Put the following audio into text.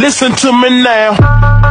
Listen to me now.